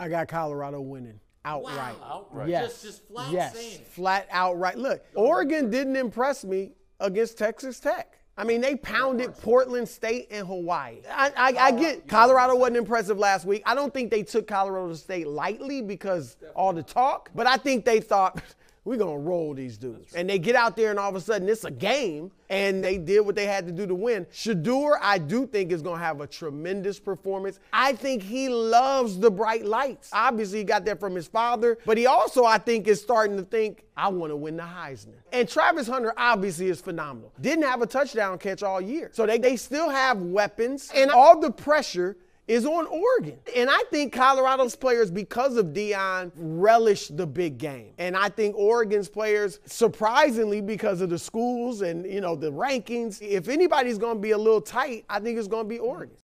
I got Colorado winning outright. Wow. Outright. Yes. Just- just flat yes. saying. Flat outright. Look, Oregon didn't impress me against Texas Tech. I mean, they pounded Portland State and Hawaii. I, I, I get Colorado wasn't impressive last week. I don't think they took Colorado State lightly because all the talk, but I think they thought we're gonna roll these dudes. And they get out there and all of a sudden it's a game, and they did what they had to do to win. Shedeur, I do think is gonna have a tremendous performance. I think he loves the bright lights. Obviously, he got that from his father, but he also, I think, is starting to think, I want to win the Heisman. And Travis Hunter obviously is phenomenal. Didn't have a touchdown catch all year. So they, they still have weapons, and all the pressure is on Oregon. And I think Colorado's players, because of Deion, relish the big game. And I think Oregon's players, surprisingly, because of the schools and you know the rankings, if anybody's gonna be a little tight, I think it's gonna be Oregon.